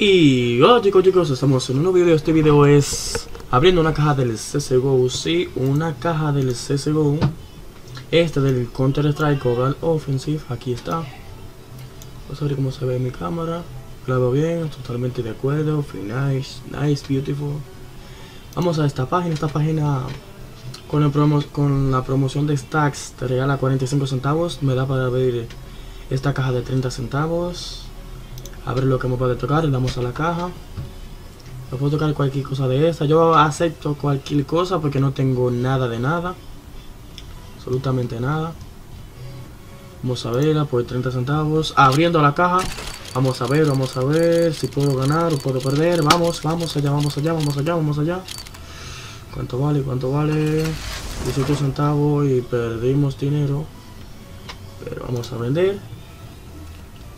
Y hola chicos chicos, estamos en un nuevo video, este video es abriendo una caja del CSGO, sí, una caja del CSGO Este del Counter Strike Global Offensive, aquí está. Vamos a ver cómo se ve en mi cámara. Grabo bien, totalmente de acuerdo, nice, nice, beautiful. Vamos a esta página, esta página con, el promo con la promoción de Stacks te regala 45 centavos. Me da para abrir esta caja de 30 centavos a ver lo que me puede tocar, le damos a la caja. Me puedo tocar cualquier cosa de esta. Yo acepto cualquier cosa porque no tengo nada de nada. Absolutamente nada. Vamos a verla por 30 centavos. Abriendo la caja. Vamos a ver, vamos a ver si puedo ganar o puedo perder. Vamos, vamos allá, vamos allá, vamos allá, vamos allá. ¿Cuánto vale? ¿Cuánto vale? 18 centavos y perdimos dinero. Pero vamos a vender.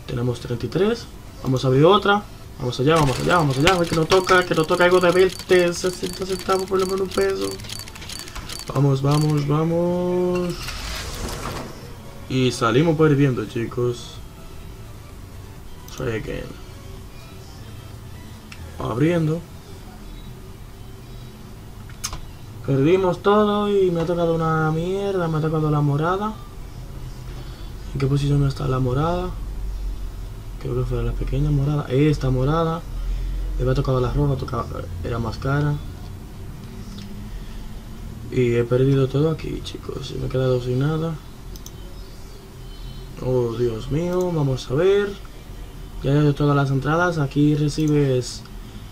Tenemos 33. Vamos a abrir otra. Vamos allá, vamos allá, vamos allá. que no toca, que no toca algo de 20, 60 centavos por lo menos un peso. Vamos, vamos, vamos. Y salimos perdiendo, chicos. Try again. Abriendo. Perdimos todo y me ha tocado una mierda. Me ha tocado la morada. ¿En qué posición está la morada? Creo que fue la pequeña morada, esta morada, me había tocado la roja, tocaba, era más cara. Y he perdido todo aquí, chicos, me he quedado sin nada. Oh, Dios mío, vamos a ver. Ya he todas las entradas, aquí recibes,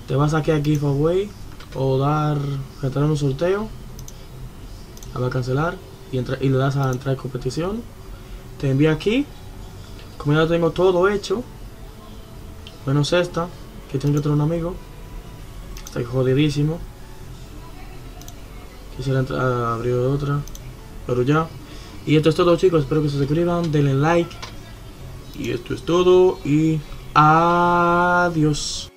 te vas aquí a giveaway o dar, entrar en un sorteo. A a cancelar y, y le das a entrar en competición. Te envía aquí. Como ya tengo todo hecho, Menos esta, que tiene que tener un amigo. Está jodidísimo. Quisiera entrar, ah, abrir otra. Pero ya. Y esto es todo chicos, espero que se suscriban, denle like. Y esto es todo y adiós.